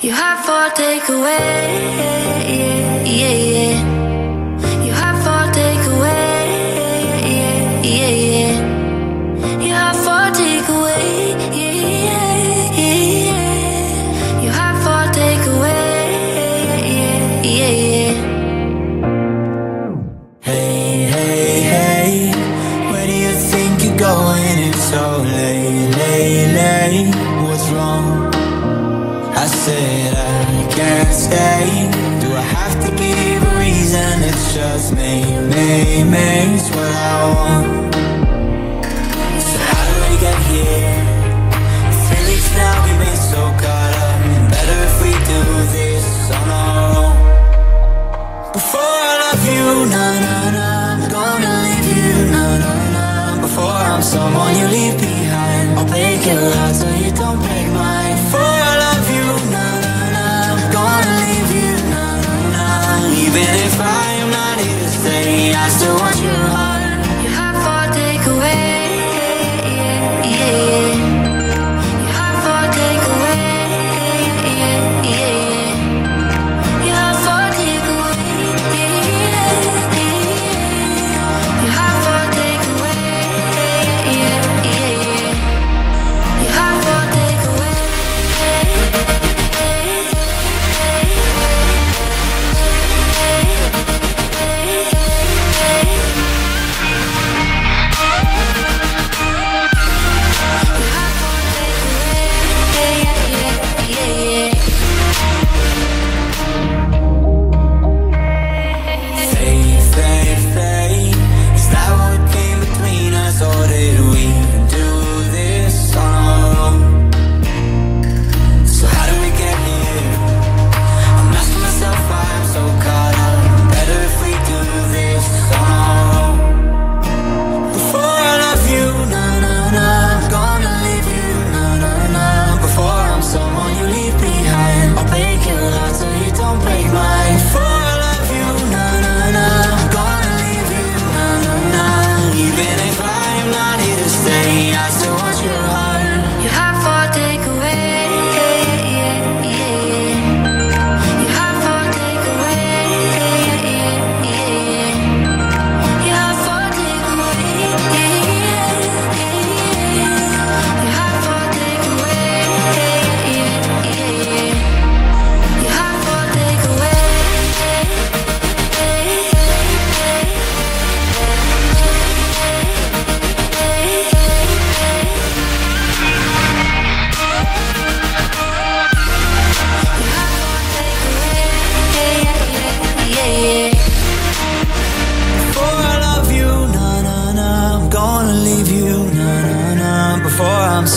You have four takeaway, yeah, yeah, yeah. Said I can't stay. Do I have to give a reason? It's just me, me, me It's what I want. So how do we get here? Feelings now we've been so caught up. Better if we do this on our own. Before I love you, na na na I'm Gonna leave you, na na na. Before I'm someone you leave behind. I'll break your heart so you don't pay leaving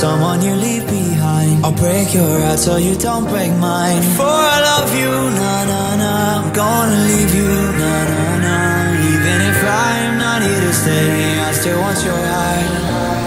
someone you leave behind. I'll break your heart so you don't break mine. For I love you, na-na-na I'm gonna leave you, na-na-na Even if I'm not here to stay I still want your heart.